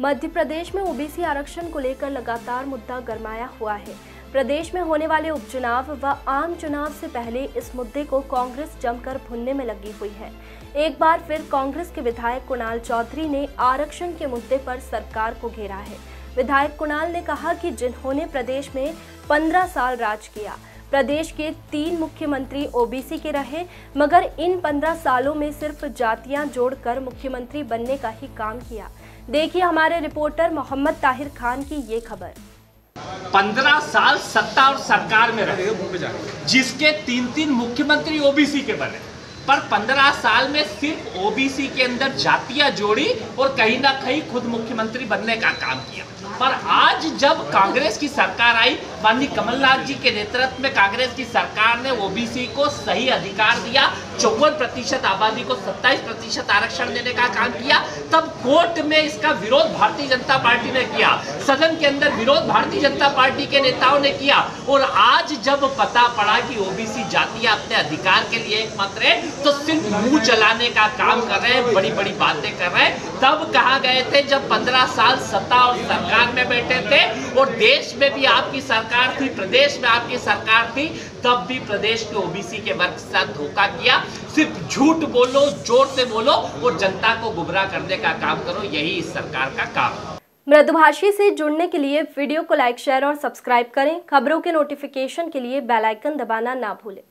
मध्य प्रदेश में ओबीसी आरक्षण को लेकर लगातार मुद्दा गरमाया हुआ है। प्रदेश में होने वाले उपचुनाव व आम चुनाव से पहले इस मुद्दे को कांग्रेस जमकर भुनने में लगी हुई है। एक बार फिर कांग्रेस के विधायक कुणाल चौधरी ने आरक्षण के मुद्दे पर सरकार को घेरा है। विधायक कुणाल ने कहा कि जिन्होंने प्रदेश में 15 साल राज किया प्रदेश के तीन मुख्यमंत्री ओबीसी के रहे, मगर इन पंद्रह सालों में सिर्फ़ जातियाँ जोड़कर मुख्यमंत्री बनने का ही काम किया। देखिए हमारे रिपोर्टर मोहम्मद ताहिर खान की ये खबर। पंद्रह साल सत्ता और सरकार में रहे, जिसके तीन तीन मुख्यमंत्री ओबीसी के बने, पर पंद्रह साल में सिर्फ़ ओबीसी के अंदर जातियाँ जोड़ी और कहीं ना कहीं खुद मुख्यमंत्री बनने का काम किया। पर आज जब कांग्रेस की सरकार आई, माननीय कमलनाथ जी के नेतृत्व में कांग्रेस की सरकार ने ओबीसी को सही अधिकार दिया, चौवन प्रतिशत आबादी को 27 प्रतिशत आरक्षण देने का काम किया, तब कोर्ट में इसका विरोध भारतीय जनता पार्टी ने किया, सदन के अंदर विरोध भारतीय जनता पार्टी के नेताओं ने किया, और आज जब पता पड़ा कि ओबीसी जातियाँ अपने अधिकार के लिए एक एकमात्र है तो सिर्फ़ मुँह चलाने का काम कर रहे हैं बड़ी बड़ी बातें कर रहे हैं। तब कहा गए थे, जब पंद्रह साल सत्ता और सरकार सरकार में बैठे थे और देश में भी आपकी सरकार थी, प्रदेश में आपकी सरकार थी, तब भी प्रदेश के ओबीसी के वर्ग के साथ धोखा किया। सिर्फ़ झूठ बोलो, ज़ोर से बोलो और जनता को गुमराह करने का काम करो, यही इस सरकार का काम मृदुभाषी से जुड़ने के लिए वीडियो को लाइक शेयर और सब्सक्राइब करें। खबरों के नोटिफिकेशन के लिए बेल आइकन दबाना ना भूलें।